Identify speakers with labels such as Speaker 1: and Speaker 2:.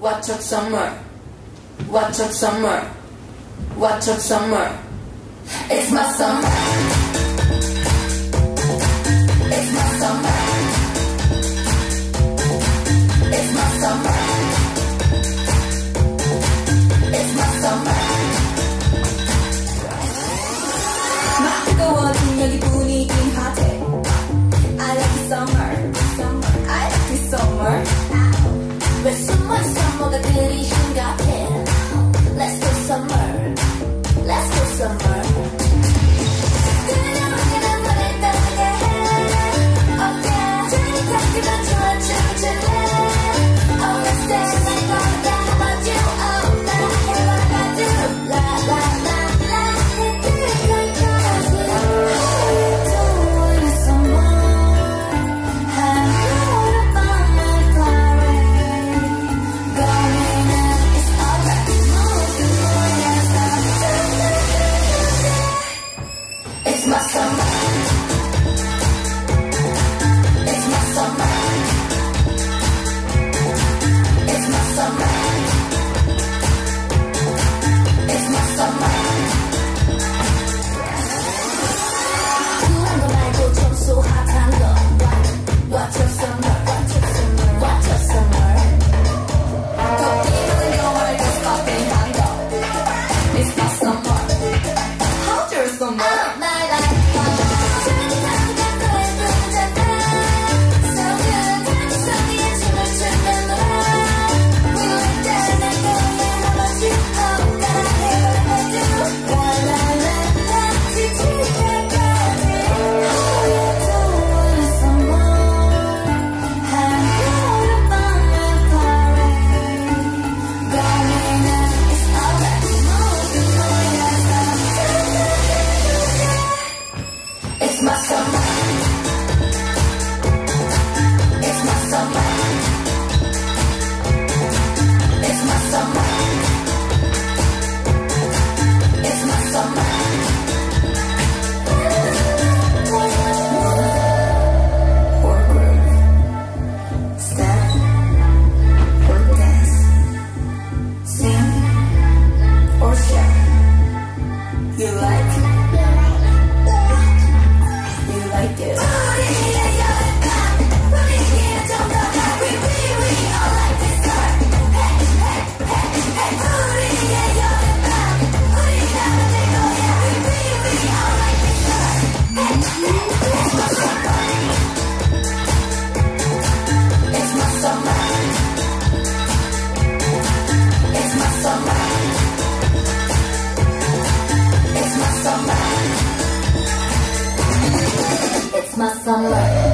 Speaker 1: Watch of summer. Watch of summer. Watch of summer. It's my summer. 啊